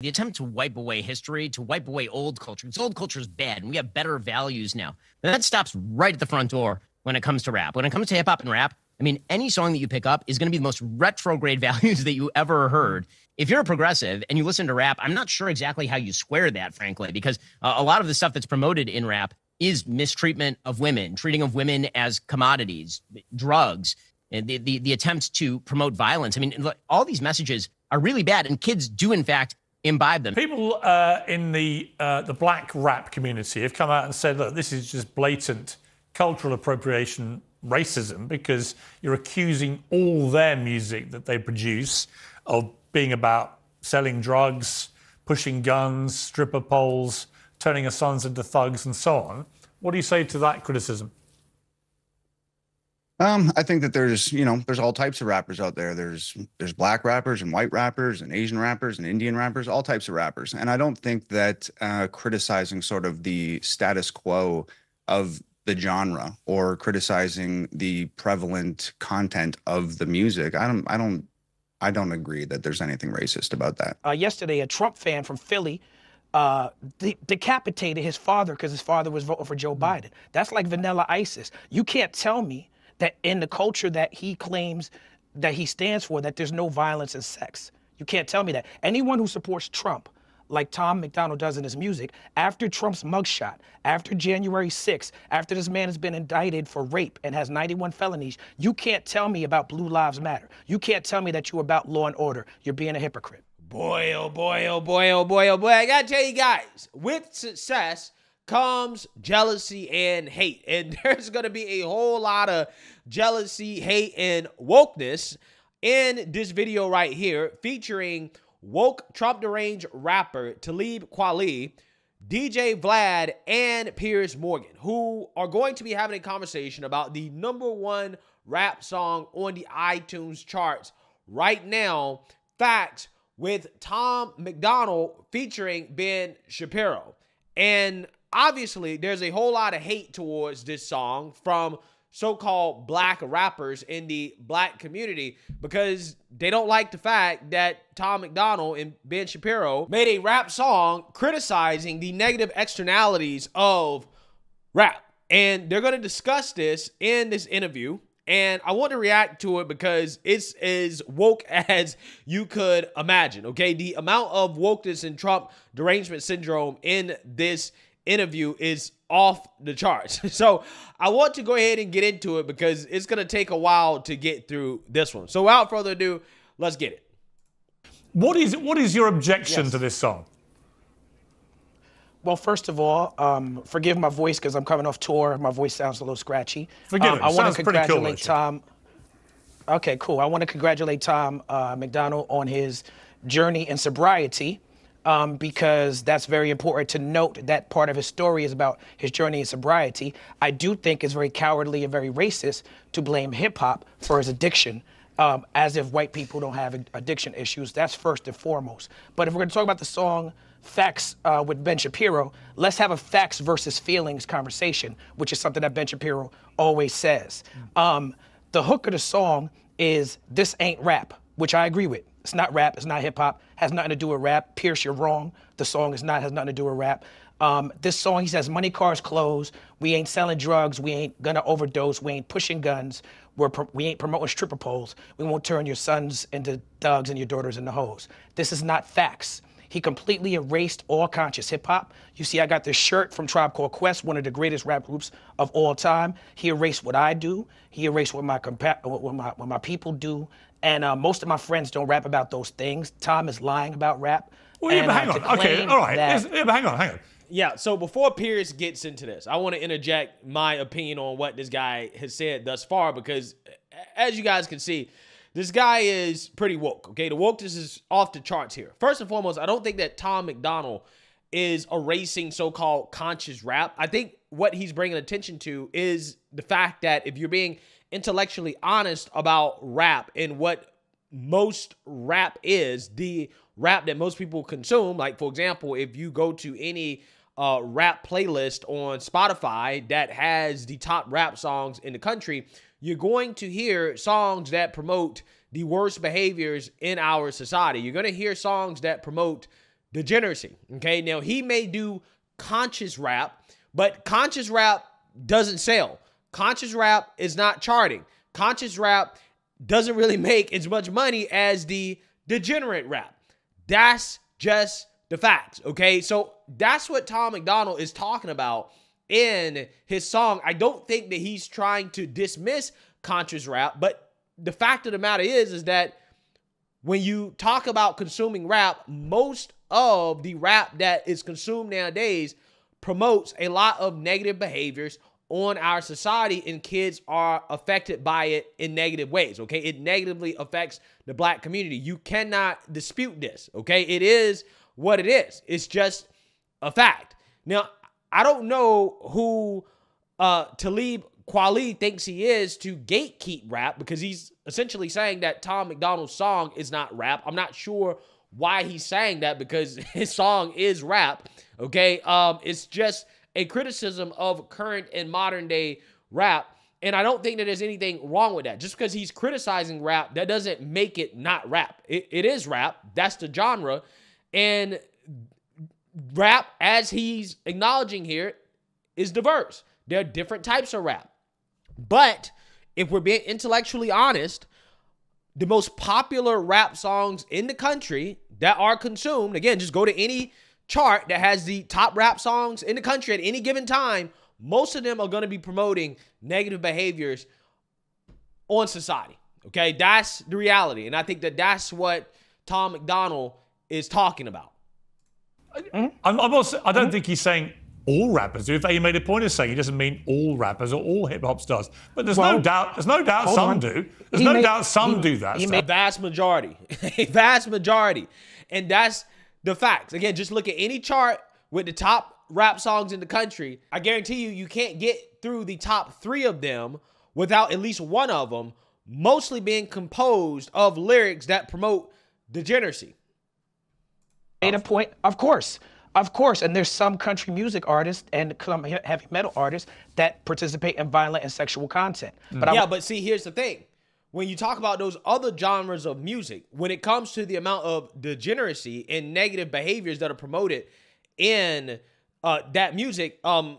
the attempt to wipe away history, to wipe away old culture. Because old culture is bad, and we have better values now. And that stops right at the front door when it comes to rap. When it comes to hip hop and rap, I mean, any song that you pick up is going to be the most retrograde values that you ever heard. If you're a progressive and you listen to rap, I'm not sure exactly how you square that, frankly, because uh, a lot of the stuff that's promoted in rap is mistreatment of women, treating of women as commodities, drugs, and the, the, the attempts to promote violence. I mean, all these messages are really bad, and kids do, in fact, imbibe them. People uh, in the uh, the black rap community have come out and said, "Look, this is just blatant cultural appropriation racism because you're accusing all their music that they produce of being about selling drugs, pushing guns, stripper poles, turning our sons into thugs, and so on." What do you say to that criticism? Um, I think that there's, you know, there's all types of rappers out there. There's there's black rappers and white rappers and Asian rappers and Indian rappers, all types of rappers. And I don't think that uh, criticizing sort of the status quo of the genre or criticizing the prevalent content of the music, I don't, I don't, I don't agree that there's anything racist about that. Uh, yesterday, a Trump fan from Philly uh, de- decapitated his father because his father was voting for Joe Biden. That's like vanilla ISIS. You can't tell me that in the culture that he claims that he stands for, that there's no violence and sex. You can't tell me that. Anyone who supports Trump, like Tom MacDonald does in his music, after Trump's mugshot, after January 6th, after this man has been indicted for rape and has 91 felonies, you can't tell me about Blue Lives Matter. You can't tell me that you're about law and order. You're being a hypocrite. Boy, oh boy, oh boy, oh boy, oh boy. I gotta tell you guys, with success, comes jealousy and hate. And there's going to be a whole lot of jealousy, hate, and wokeness in this video right here featuring woke Trump deranged rapper Talib Kweli, DJ Vlad, and Piers Morgan, who are going to be having a conversation about the number one rap song on the iTunes charts right now. Facts with Tom MacDonald featuring Ben Shapiro. And obviously there's a whole lot of hate towards this song from so-called black rappers in the black community because they don't like the fact that Tom MacDonald and Ben Shapiro made a rap song criticizing the negative externalities of rap. And they're going to discuss this in this interview. And I want to react to it because it's as woke as you could imagine. Okay. The amount of wokeness and Trump derangement syndrome in this interview is off the charts. So I want to go ahead and get into it because it's going to take a while to get through this one. So without further ado, let's get it. What is what is your objection yes. to this song? Well, first of all, um, forgive my voice because I'm coming off tour. My voice sounds a little scratchy. Forgive um, I want to congratulate cool, Tom. Okay, cool. I want to congratulate Tom uh, MacDonald on his journey in sobriety um, because that's very important to note that part of his story is about his journey in sobriety. I do think it's very cowardly and very racist to blame hip hop for his addiction. Um, as if white people don't have addiction issues. That's first and foremost. But if we're going to talk about the song Facts uh, with Ben Shapiro, let's have a facts versus feelings conversation, which is something that Ben Shapiro always says. Um, the hook of the song is This Ain't Rap, which I agree with. It's not rap. It's not hip hop. Has nothing to do with rap. Piers, you're wrong. The song is not has nothing to do with rap. Um, this song, he says, money, cars, clothes. We ain't selling drugs. We ain't gonna overdose. We ain't pushing guns. We're pro- we ain't promoting stripper poles. We won't turn your sons into thugs and your daughters into hoes. This is not facts. He completely erased all conscious hip hop. You see, I got this shirt from Tribe Called Quest, one of the greatest rap groups of all time. He erased what I do. He erased what my compa- what my what my people do. And uh, most of my friends don't rap about those things. Tom is lying about rap. Well, yeah, but hang on. Okay, all right. That, yeah, but hang on, hang on. Yeah, so before Piers gets into this, I want to interject my opinion on what this guy has said thus far because, as you guys can see, this guy is pretty woke. Okay, the wokeness is off the charts here. First and foremost, I don't think that Tom MacDonald is erasing so-called conscious rap. I think what he's bringing attention to is the fact that if you're being intellectually honest about rap and what most rap is, the rap that most people consume. Like, for example, if you go to any uh, rap playlist on Spotify that has the top rap songs in the country, you're going to hear songs that promote the worst behaviors in our society. You're going to hear songs that promote degeneracy. Okay, now he may do conscious rap, but conscious rap doesn't sell. Conscious rap is not charting. Conscious rap doesn't really make as much money as the degenerate rap. That's just the facts. Okay, so that's what Tom MacDonald is talking about in his song. I don't think that he's trying to dismiss conscious rap, but the fact of the matter is, is that when you talk about consuming rap, most of the rap that is consumed nowadays promotes a lot of negative behaviors on our society and kids are affected by it in negative ways okay it negatively affects the black community you cannot dispute this okay it is what it is it's just a fact now i don't know who uh talib Kweli thinks he is to gatekeep rap because he's essentially saying that Tom MacDonald's song is not rap. I'm not sure why he's saying that because his song is rap. Okay. Um, it's just a criticism of current and modern day rap. And I don't think that there's anything wrong with that. Just because he's criticizing rap, that doesn't make it not rap. It, it is rap. That's the genre. And rap, as he's acknowledging here, is diverse. There are different types of rap. But if we're being intellectually honest, the most popular rap songs in the country that are consumed, again, just go to any chart that has the top rap songs in the country at any given time, most of them are going to be promoting negative behaviors on society. Okay, that's the reality. And I think that that's what Tom MacDonald is talking about. Mm-hmm. I'm, I'm not, I don't think he's saying all rappers do. In fact, he made a point of saying he doesn't mean all rappers or all hip hop stars. But there's Well, no doubt. There's no doubt some on. do. There's He no made- doubt some he- do that. he stuff. A vast majority. a vast majority. And that's the facts. Again, just look at any chart with the top rap songs in the country. I guarantee you, you can't get through the top three of them without at least one of them mostly being composed of lyrics that promote degeneracy. made a point. Of course, of course. And there's some country music artists and some heavy metal artists that participate in violent and sexual content. But yeah, but see, here's the thing. When you talk about those other genres of music, when it comes to the amount of degeneracy and negative behaviors that are promoted in uh, that music, um,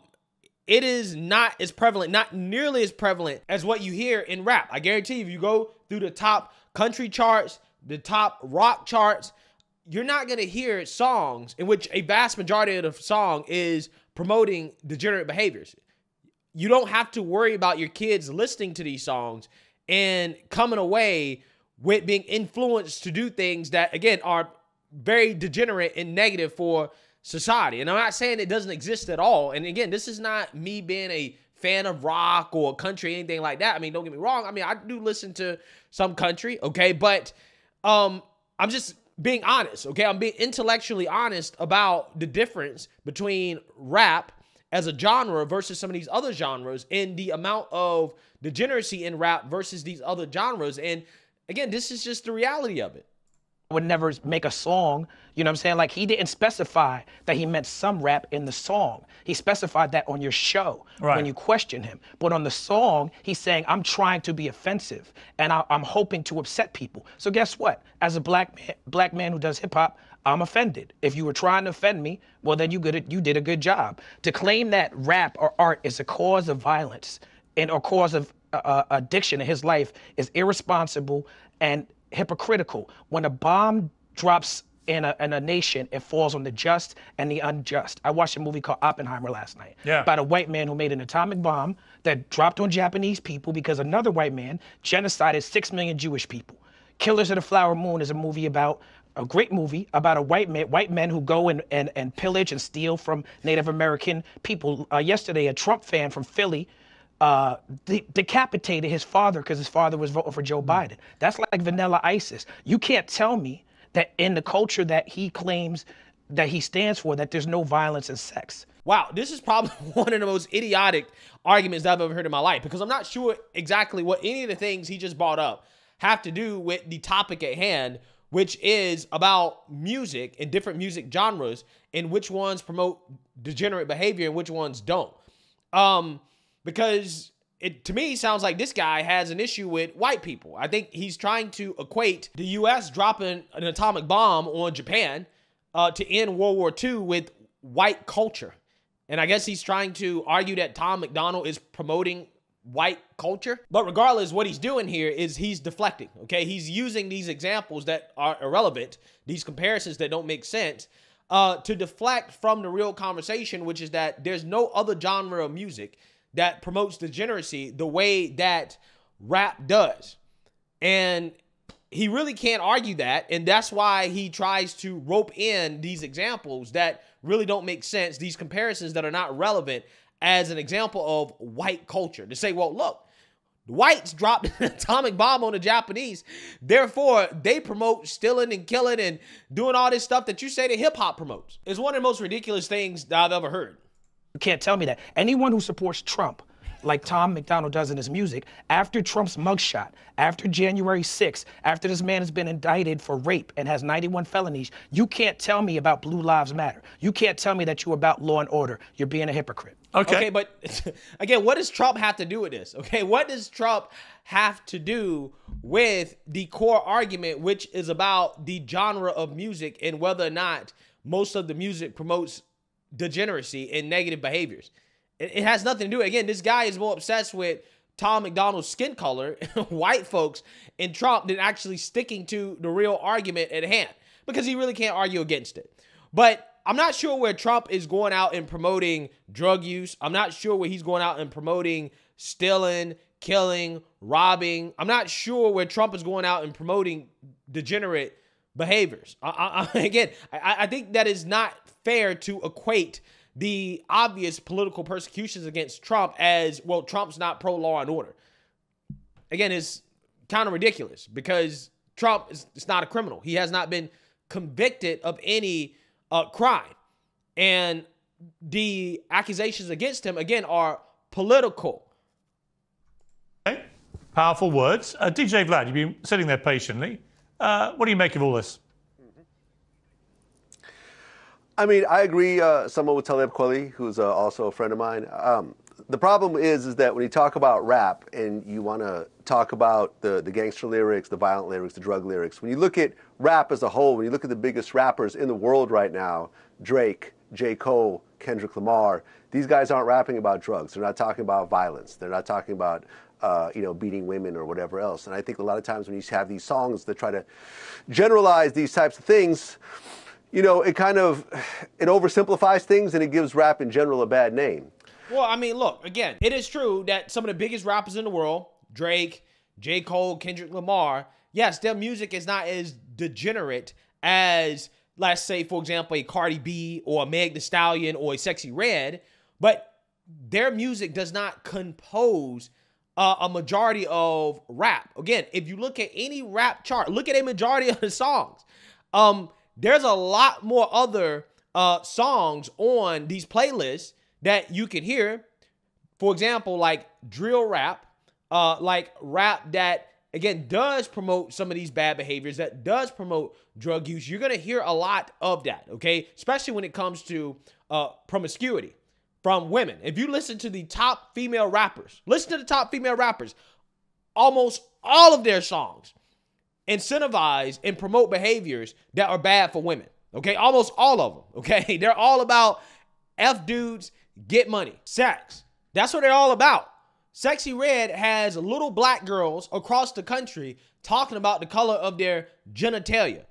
it is not as prevalent, not nearly as prevalent as what you hear in rap. I guarantee you, if you go through the top country charts, the top rock charts, you're not going to hear songs in which a vast majority of the song is promoting degenerate behaviors you don't have to worry about your kids listening to these songs and coming away with being influenced to do things that again are very degenerate and negative for society. And I'm not saying it doesn't exist at all. And again, this is not me being a fan of rock or country, anything like that. I mean, don't get me wrong. I mean, I do listen to some country, okay, but um, I'm just being honest, okay? I'm being intellectually honest about the difference between rap as a genre versus some of these other genres and the amount of degeneracy in rap versus these other genres. And again, this is just the reality of it. would never make a song. You know what I'm saying? Like he didn't specify that he meant some rap in the song. He specified that on your show Right. when you question him. But on the song, he's saying, I'm trying to be offensive and I, I'm hoping to upset people. So guess what? As a black man, black man who does hip hop, I'm offended. If you were trying to offend me, well then you good you did a good job. To claim that rap or art is a cause of violence and or cause of uh, uh, addiction in his life is irresponsible and hypocritical. When a bomb drops in a, in a nation, it falls on the just and the unjust. I watched a movie called Oppenheimer last night Yeah. about a white man who made an atomic bomb that dropped on Japanese people because another white man genocided six million Jewish people. Killers of the Flower Moon is a movie about a great movie about a white man, white men who go and, and, and pillage and steal from Native American people. Uh, yesterday, a Trump fan from Philly uh, de- decapitated his father because his father was voting for Joe Biden. That's like vanilla ISIS. You can't tell me that in the culture that he claims that he stands for, that there's no violence and sex. Wow, this is probably one of the most idiotic arguments I've ever heard in my life because I'm not sure exactly what any of the things he just brought up have to do with the topic at hand, which is about music and different music genres and which ones promote degenerate behavior and which ones don't. Um, because it to me sounds like this guy has an issue with white people. I think he's trying to equate the U.S. dropping an atomic bomb on Japan uh, to end World War II with white culture. And I guess he's trying to argue that Tom MacDonald is promoting white culture. But regardless, what he's doing here is he's deflecting. Okay. He's using these examples that are irrelevant, these comparisons that don't make sense, uh, to deflect from the real conversation, which is that there's no other genre of music that promotes degeneracy the way that rap does. And he really can't argue that. And that's why he tries to rope in these examples that really don't make sense, these comparisons that are not relevant as an example of white culture. To say, well, look, the whites dropped an atomic bomb on the Japanese. Therefore, they promote stealing and killing and doing all this stuff that you say that hip hop promotes. It's one of the most ridiculous things that I've ever heard. You can't tell me that. Anyone who supports Trump, like Tom MacDonald does in his music, after Trump's mugshot, after January 6th, after this man has been indicted for rape and has 91 felonies, you can't tell me about Blue Lives Matter. You can't tell me that you're about law and order. You're being a hypocrite. Okay. Okay, but again, what does Trump have to do with this? Okay, what does Trump have to do with the core argument, which is about the genre of music and whether or not most of the music promotes degeneracy and negative behaviors? It, it has nothing to do. Again, this guy is more obsessed with Tom MacDonald's skin color, white folks, and Trump than actually sticking to the real argument at hand because he really can't argue against it. But I'm not sure where Trump is going out and promoting drug use. I'm not sure where he's going out and promoting stealing, killing, robbing. I'm not sure where Trump is going out and promoting degenerate behaviors. I, I, again, I, I think that is not fair to equate the obvious political persecutions against Trump as well. Trump's not pro law and order. Again, it's kind of ridiculous because Trump is, not a criminal. He has not been convicted of any uh, crime. And the accusations against him, again, are political. Okay. Powerful words. Uh, DJ Vlad, you've been sitting there patiently. Uh, what do you make of all this? I mean, I agree. Uh, someone with Talib Kweli, who's uh, also a friend of mine. Um, the problem is, is that when you talk about rap and you want to talk about the, the gangster lyrics, the violent lyrics, the drug lyrics, when you look at rap as a whole, when you look at the biggest rappers in the world right now, Drake, J. Cole, Kendrick Lamar, these guys aren't rapping about drugs. They're not talking about violence. They're not talking about uh, you know, beating women or whatever else. And I think a lot of times when you have these songs that try to generalize these types of things, you know, it kind of it oversimplifies things and it gives rap in general a bad name. Well, I mean, look, again, it is true that some of the biggest rappers in the world, Drake, J. Cole, Kendrick Lamar, yes, their music is not as degenerate as, let's say, for example, a Cardi B or a Meg Thee Stallion or a Sexyy Red, but their music does not compose uh, a majority of rap. Again, if you look at any rap chart, look at a majority of the songs. Um, there's a lot more other uh, songs on these playlists that you can hear. For example, like drill rap, uh, like rap that again does promote some of these bad behaviors, that does promote drug use. You're gonna hear a lot of that, okay? Especially when it comes to uh, promiscuity from women. If you listen to the top female rappers, listen to the top female rappers, almost all of their songs incentivize and promote behaviors that are bad for women. Okay, almost all of them. Okay, they're all about F dudes, get money, sex. That's what they're all about. Sexyy Red has little black girls across the country talking about the color of their genitalia.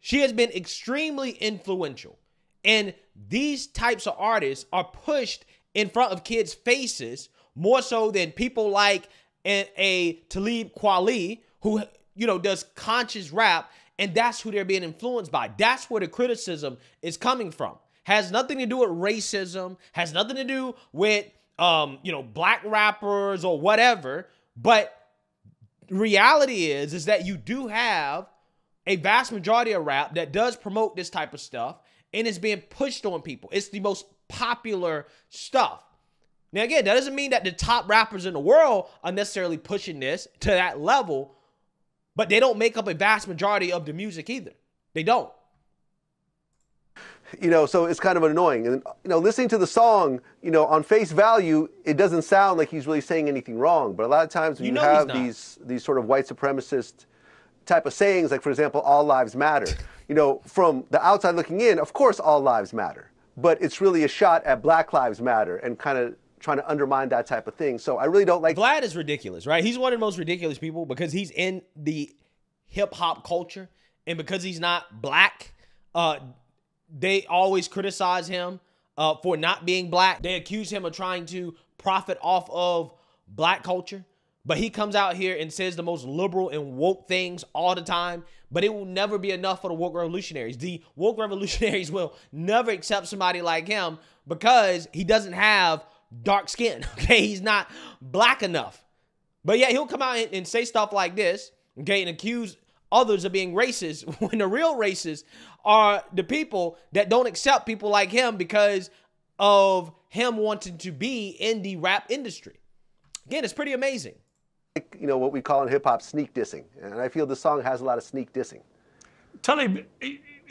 She has been extremely influential. And these types of artists are pushed in front of kids' faces more so than people like a, a Talib Kweli, who you know does conscious rap, and that's who they're being influenced by. That's where the criticism is coming from. Has nothing to do with racism. Has nothing to do with um, you know black rappers or whatever. But reality is is that you do have a vast majority of rap that does promote this type of stuff and it's being pushed on people. It's the most popular stuff. Now, again, that doesn't mean that the top rappers in the world are necessarily pushing this to that level, but they don't make up a vast majority of the music either. They don't. You know, so it's kind of annoying. And, you know, listening to the song, you know, on face value, it doesn't sound like he's really saying anything wrong. But a lot of times when You you, know have these, these sort of white supremacist type of sayings, like, for example, all lives matter, you know, from the outside looking in, of course, all lives matter, but it's really a shot at Black Lives Matter and kind of trying to undermine that type of thing. So I really don't like. Vlad is ridiculous, right? He's one of the most ridiculous people because he's in the hip hop culture, and because he's not black, uh, they always criticize him uh, for not being black. They accuse him of trying to profit off of black culture. But he comes out here and says the most liberal and woke things all the time. But it will never be enough for the woke revolutionaries. The woke revolutionaries will never accept somebody like him because he doesn't have dark skin. Okay, he's not black enough. But yeah, he'll come out and, and say stuff like this, okay, and accuse others of being racist when the real racists are the people that don't accept people like him because of him wanting to be in the rap industry. Again, it's pretty amazing. you know what we call in hip hop sneak dissing, and I feel the song has a lot of sneak dissing. Tully,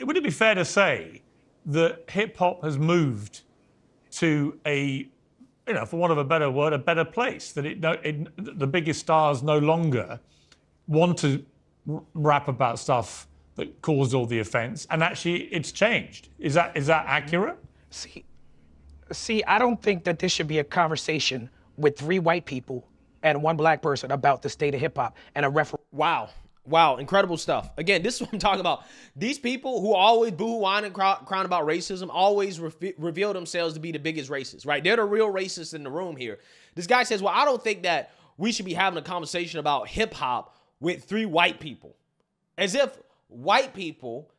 would it be fair to say that hip hop has moved to a, you know, for want of a better word, a better place? That it, it the biggest stars no longer want to rap about stuff that caused all the offense, and actually it's changed. Is that is that accurate? See, see, I don't think that this should be a conversation with three white people and one black person about the state of hip hop and a referee. Wow. Wow, incredible stuff. Again, this is what I'm talking about. These people who always boo, whine, and crying about racism always re- reveal themselves to be the biggest racists, right? They're the real racists in the room here. This guy says, Well, I don't think that we should be having a conversation about hip hop with three white people. As if white people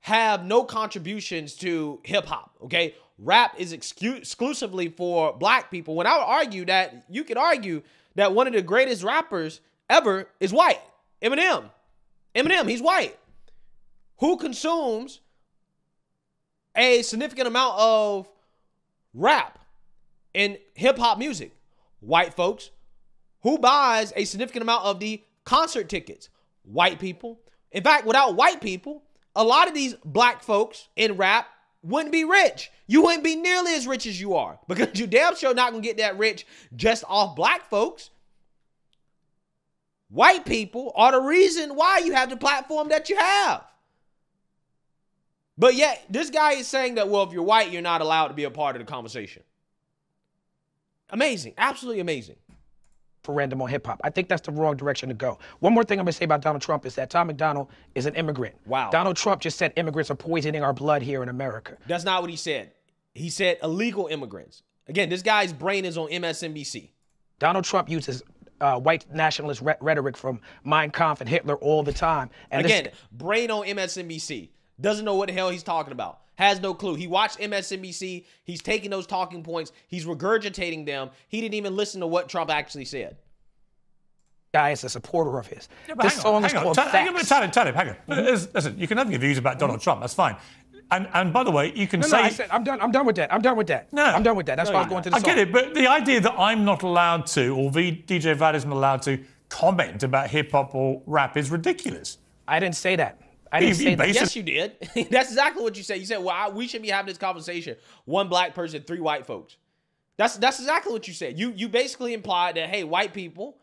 have no contributions to hip hop, okay? Rap is exclusively for black people. When I would argue that, you could argue that one of the greatest rappers ever is white. Eminem. Eminem, he's white. Who consumes a significant amount of rap and hip hop music? White folks. Who buys a significant amount of the concert tickets? White people. In fact, without white people, a lot of these black folks in rap wouldn't be rich. You wouldn't be nearly as rich as you are because you damn sure not gonna get that rich just off black folks. White people are the reason why you have the platform that you have. But yet, this guy is saying that, well, if you're white, you're not allowed to be a part of the conversation. Amazing. Absolutely amazing. referendum on hip hop. I think that's the wrong direction to go. One more thing I'm gonna say about Donald Trump is that Tom MacDonald is an immigrant. Wow. Donald Trump just said immigrants are poisoning our blood here in America. That's not what he said. He said illegal immigrants. Again, this guy's brain is on MSNBC. Donald Trump uses uh, white nationalist re- rhetoric from Mein Kampf and Hitler all the time. And this- Again, brain on MSNBC. Doesn't know what the hell he's talking about. Has no clue. He watched MSNBC. He's taking those talking points. He's regurgitating them. He didn't even listen to what Trump actually said. guy is a supporter of his. Yeah, this hang song on, is hang on. called Tell- hang on, Facts. tell him, tell hang on. Listen, Listen, you can have your views about Donald Trump. That's fine. And and by the way, you can No, say no, I said I'm done. I'm done with that. I'm done with that. No. I'm done with that. That's No, why I was you're going to the I song. get it, but the idea that I'm not allowed to, or v, DJ Vlad isn't allowed to comment about hip hop or rap is ridiculous. I didn't say that. I didn't You- say you that. basi- Yes, you did. That's exactly what you said. You said, "Well, I, we should be having this conversation. One black person, three white folks." That's that's exactly what you said. You you basically implied that hey, white people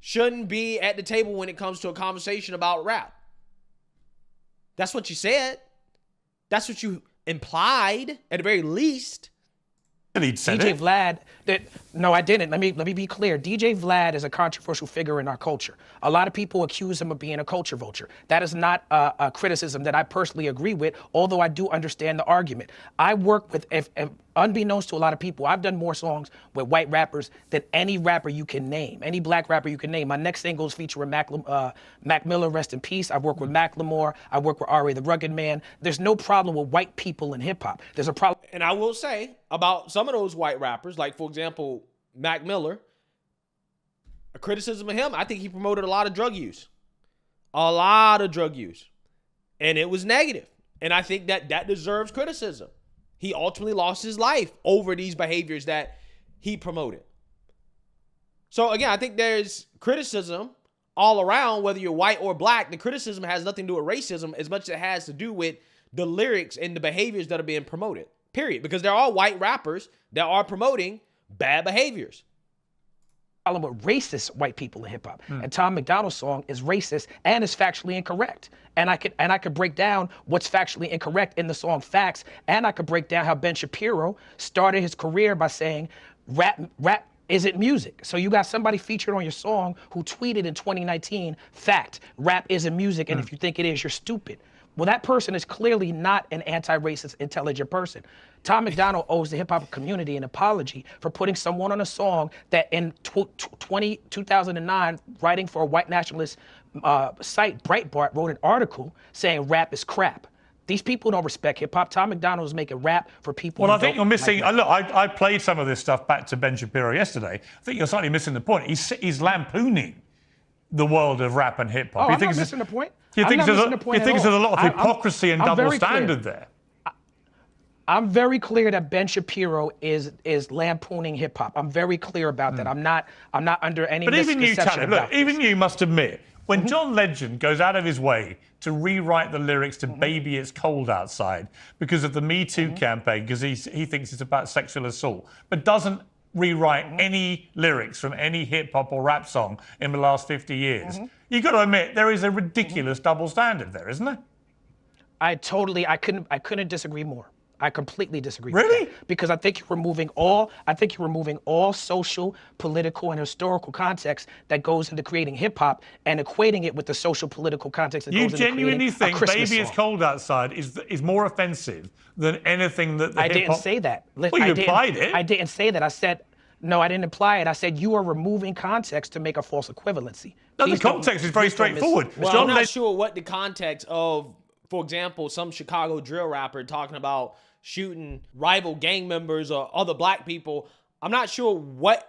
shouldn't be at the table when it comes to a conversation about rap. That's what you said. That's what you implied at the very least. And he'd said DJ it. Vlad, that no, I didn't. Let me let me be clear. DJ Vlad is a controversial figure in our culture. A lot of people accuse him of being a culture vulture. That is not a, a criticism that I personally agree with, although I do understand the argument. I work with, if, if, unbeknownst to a lot of people, I've done more songs with white rappers than any rapper you can name, any black rapper you can name. My next single is featuring Mac, uh, Mac Miller, rest in peace. I've worked with Macklemore. I work with R.A. the Rugged Man. There's no problem with white people in hip hop. There's a problem. And I will say about some of those white rappers, like for example, Mac Miller, a criticism of him, I think he promoted a lot of drug use. A lot of drug use. And it was negative. And I think that that deserves criticism. He ultimately lost his life over these behaviors that he promoted. So again, I think there's criticism all around, whether you're white or black. The criticism has nothing to do with racism as much as it has to do with the lyrics and the behaviors that are being promoted. Period. Because there are white rappers that are promoting bad behaviors. Problem with racist white people in hip hop. Hmm. And Tom MacDonald's song is racist and is factually incorrect. And I could and I could break down what's factually incorrect in the song Facts, and I could break down how Ben Shapiro started his career by saying rap rap is it music. So you got somebody featured on your song who tweeted in 2019, fact, rap isn't music, and hmm. if you think it is, you're stupid. Well, that person is clearly not an anti-racist, intelligent person. Tom MacDonald owes the hip hop community an apology for putting someone on a song that in tw- tw- 20, 2009, writing for a white nationalist uh, site, Breitbart, wrote an article saying rap is crap. These people don't respect hip hop. Tom MacDonald is making rap for people. Well, I think you're missing. like uh, look, I, I played some of this stuff back to Ben Shapiro yesterday. I think you're slightly missing the point. He's, he's lampooning the world of rap and hip hop. Oh, he I'm thinks not missing the point. He thinks there's a, the point he at thinks there's a lot of I- hypocrisy and I'm double very clear. standard there. I'm very clear that Ben Shapiro is is lampooning hip hop. I'm very clear about that. I'm not I'm not under any Hmm. But even you, Tanner, look, this. even you must admit, when Mm-hmm. John Legend goes out of his way to rewrite the lyrics to Mm-hmm. Baby It's Cold Outside because of the Me Too Mm-hmm. campaign, because he, he thinks it's about sexual assault, but doesn't rewrite Mm-hmm. any lyrics from any hip hop or rap song in the last 50 years, Mm-hmm. you've got to admit there is a ridiculous double standard there, isn't there? I totally I couldn't I couldn't disagree more. I completely disagree. Really? With that. Because I think you're removing all I think you're removing all social, political, and historical context that goes into creating hip hop and equating it with the social political context that You goes into genuinely creating think a Christmas Baby It's. Cold Outside is, is more offensive than anything that the I hip didn't hop... say that. Well, you I didn't- implied it. I didn't say that. I said no. I didn't imply it. I said you are removing context to make a false equivalency. No, the Please don't- context is very please don't miss- straightforward. Well, John I'm not Legend- sure what the context of, for example, some Chicago drill rapper talking about shooting rival gang members or other black people. I'm not sure what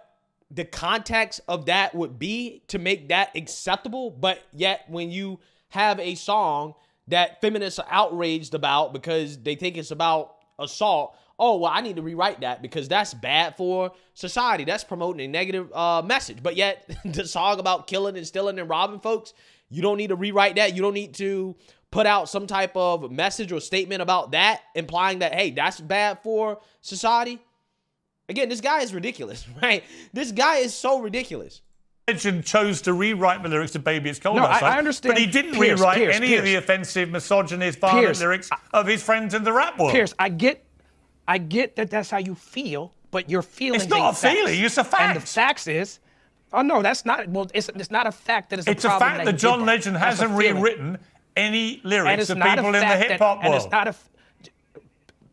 the context of that would be to make that acceptable, but yet when you have a song that feminists are outraged about because they think it's about assault, oh well i need to rewrite that because that's bad for society that's promoting a negative uh, message but yet the song about killing and stealing and robbing folks you don't need to rewrite that you don't need to put out some type of message or statement about that implying that hey that's bad for society again this guy is ridiculous right this guy is so ridiculous Legend chose to rewrite the lyrics to Baby It's Cold No, Outside. I understand. But he didn't Piers, rewrite Piers, any of the offensive, misogynist, violent Piers, lyrics of his friends in the rap world. Piers, I get, I get that that's how you feel, but your feelings. It's not ain't a feeling, it's a fact. And the fact. facts is, oh no, that's not. Well, it's it's not a fact that it's a It's a problem fact that, that John. Legend hasn't feeling. rewritten any lyrics it's of people in the hip that- hop And world. it's not a.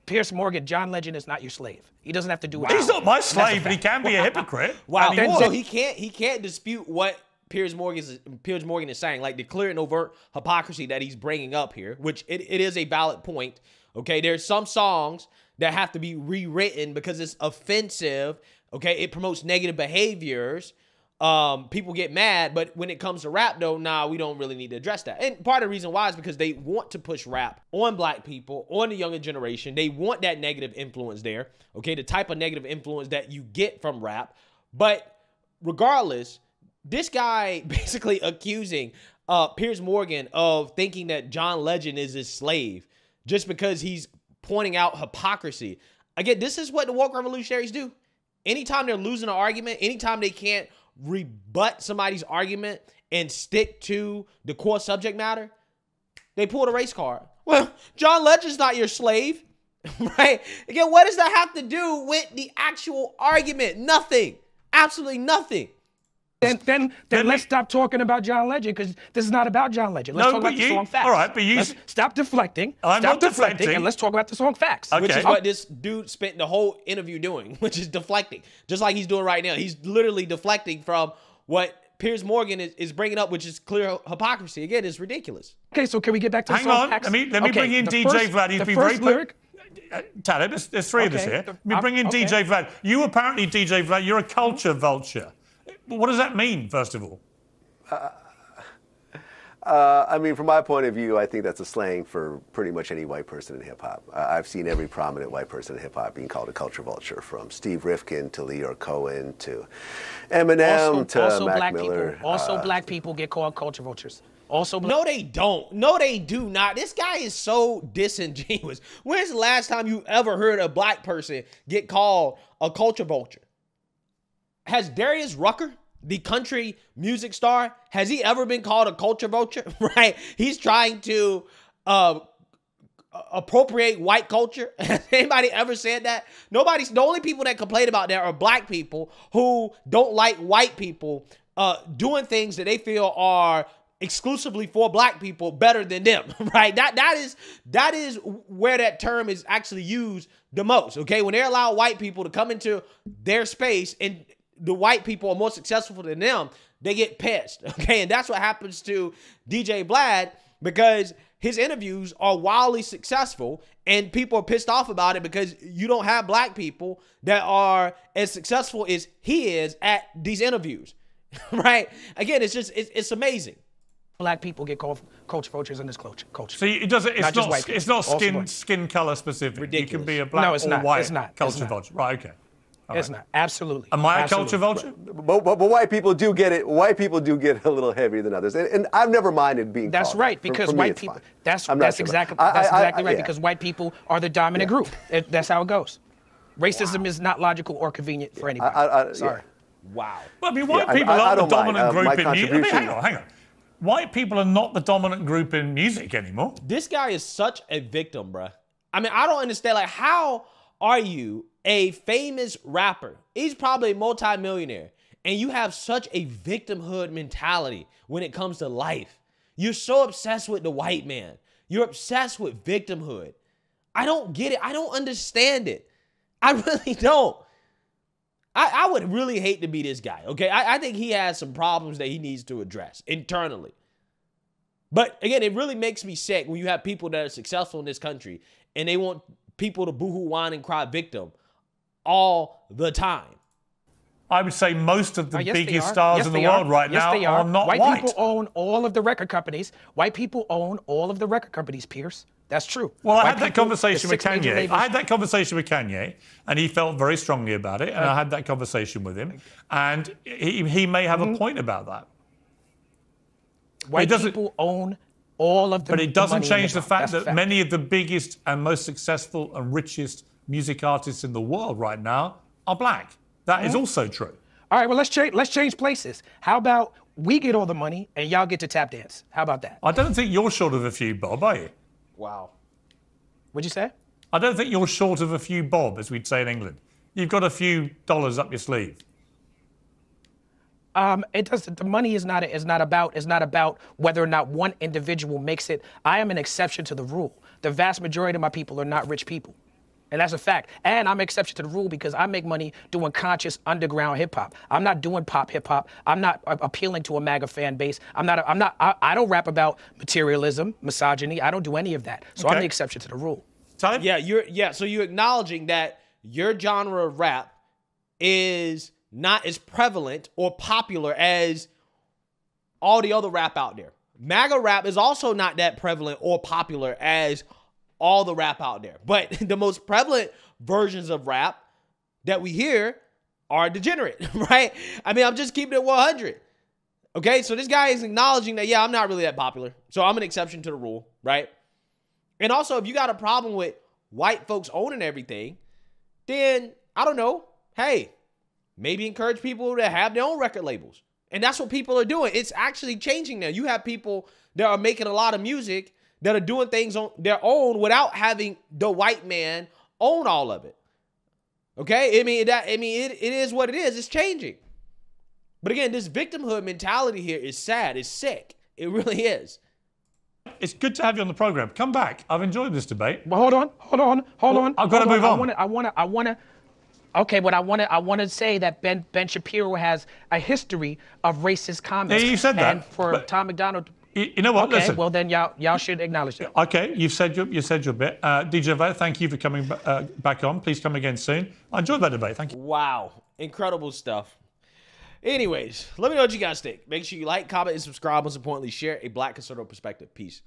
Piers Morgan, John Legend is not your slave. He doesn't have to do it. He's not my slave, but he can be a hypocrite. Wow. And he then- so he can't he can't dispute what Piers Morgan is Piers Morgan is saying, like the clear and overt hypocrisy that he's bringing up here, which it, it is a valid point. Okay, there's some songs that have to be rewritten because it's offensive. Okay, it promotes negative behaviors. Um, people get mad, but when it comes to rap, though, nah, we don't really need to address that. And part of the reason why is because they want to push rap on black people, on the younger generation. They want that negative influence there. Okay, the type of negative influence that you get from rap. But regardless, this guy basically accusing uh Piers Morgan of thinking that John Legend is his slave just because he's pointing out hypocrisy. Again, this is what the woke revolutionaries do. Anytime they're losing an argument, anytime they can't rebut somebody's argument and stick to the core subject matter, they pull the race card. Well, John Legend's not your slave, right? Again, what does that have to do with the actual argument? Nothing. Absolutely nothing. Then, then, then Then let's we- stop talking about John Legend because this is not about John Legend. Let's No, talk but about the song Facts. all right, but you- Let's stop deflecting. I'm stop not deflecting, deflecting. and let's talk about the song Facts. Okay. Which is what this dude spent the whole interview doing, which is deflecting, just like he's doing right now. He's literally deflecting from what Piers Morgan is, is bringing up, which is clear hypocrisy. Again, it's ridiculous. Okay, so can we get back to the Hang song on, Facts? let me- let me Okay, bring in the DJ first- Vlad. He's the been first very lyric. Uh, Tyler, there's, there's three of us here. the- We uh, bring in okay. DJ Vlad. You apparently, DJ Vlad, you're a culture vulture. What does that mean, first of all? Uh, I mean, from my point of view, I think that's a slang for pretty much any white person in hip hop. Uh, I've seen every prominent white person in hip hop being called a culture vulture, from Steve Rifkin to Lyor Cohen to Eminem Also, to also Mac black Miller. people. Also, Uh, black people get called culture vultures. Also, black No, they don't. No, they do not. This guy is so disingenuous. When's the last time you ever heard a black person get called a culture vulture? Has Darius Rucker the country music star, has he ever been called a culture vulture? right? He's trying to uh, appropriate white culture. Has anybody ever said that? Nobody's the only people that complain about that are black people who don't like white people uh, doing things that they feel are exclusively for black people better than them right that that is that is where that term is actually used the most okay when they allow white people to come into their space and the white people are more successful than them they get pissed okay and that's what happens to dj vlad because his interviews are wildly successful and people are pissed off about it because you don't have black people that are as successful as he is at these interviews right again it's just it's, it's amazing black people get called culture vultures in this culture. culture. So it doesn't. It's Not not. just white it's not skin skin color specific. You can be a black No, it's or not. white It's not. It's culture not. vulture. Right. Okay. It's not. Absolutely. Am I a Absolutely. culture vulture? But, but, but white people do get it. White people do get a little heavier than others, and, and I've never minded being. That's called right that. For- because for white it's people. fine. That's I'm not that's sure. exactly I- that's I- I- exactly right yeah. because white people are the dominant group. It, that's how it goes. Racism is not logical or convenient for anybody. I- I- Sorry. wow Well, I mean, white I- people I- I aren't the don't mind. dominant Uh, group in music. I mean, hang on, hang on. White people are not the dominant group in music anymore. this guy is such a victim, bruh. I mean, I don't understand. Like, how are you a famous rapper? He's probably a multimillionaire, and you have such a victimhood mentality when it comes to life. You're so obsessed with the white man. You're obsessed with victimhood. I don't get it. I don't understand it. I really don't. I, I would really hate to be this guy. Okay, I, I think he has some problems that he needs to address internally. But again, it really makes me sick when you have people that are successful in this country and they want people to boohoo, whine, and cry victim all the time. I would say most of the Uh, yes, biggest stars Yes, in the they are. world right yes, now they are. are. not white, white. people own all of the record companies. White people own all of the record companies, Piers. That's true. Well, I White had that conversation with Kanye. labels- I had that conversation with Kanye, and he felt very strongly about it. And I had that conversation with him, and he, he may have Mm-hmm. a point about that. White doesn't- people own all of the But it doesn't money change the hip-hop. fact That's that fact. many of the biggest and most successful and richest music artists in the world right now are black. That is also true. All right, well let's change let's change places. How about we get all the money and y'all get to tap dance? How about that? I don't think you're short of a few bob, are you? Wow. What'd you say? I don't think you're short of a few bob, as we'd say in England. You've got a few dollars up your sleeve. Um, it does. The money is not is not about is not about whether or not one individual makes it. I am an exception to the rule. The vast majority of my people are not rich people, and that's a fact. And I'm an exception to the rule because I make money doing conscious underground hip hop. I'm not doing pop hip hop. I'm not uh, appealing to a MAGA fan base. I'm not. I'm not. I, I don't rap about materialism, misogyny. I don't do any of that. So I'm the exception to the rule. Talib? Yeah, you're yeah, so you're acknowledging that your genre of rap is not as prevalent or popular as all the other rap out there. MAGA rap is also not that prevalent or popular as all the rap out there. But the most prevalent versions of rap that we hear are degenerate, right? I mean, I'm just keeping it 100. Okay, so this guy is acknowledging that, yeah, I'm not really that popular. So I'm an exception to the rule, right? And also, if you got a problem with white folks owning everything, then I don't know. Hey, maybe encourage people to have their own record labels. And that's what people are doing. It's actually changing now. You have people that are making a lot of music that are doing things on their own without having the white man own all of it. Okay? I mean that I mean it, it is what it is. It's changing. But again, this victimhood mentality here is sad. It's sick. It really is. It's good to have you on the program. Come back. I've enjoyed this debate. But hold on, hold on, hold Well, on. I've gotta hold move I on. want to, I want to, I want to. Okay, but I want to, I want to say that Ben Ben Shapiro has a history of racist comments. Yeah, you said that, And for but- Tom MacDonald. You, you know what? Okay, Listen. well then y'all y'all should acknowledge that. Okay, you've said your you said your bit. Uh, DJ Vo, thank you for coming ba- uh, back on. Please come again soon. I enjoyed that debate. Thank you. Wow. Incredible stuff. Anyways, let me know what you guys think. Make sure you like, comment, and subscribe. Most importantly, share a black conservative perspective. Peace.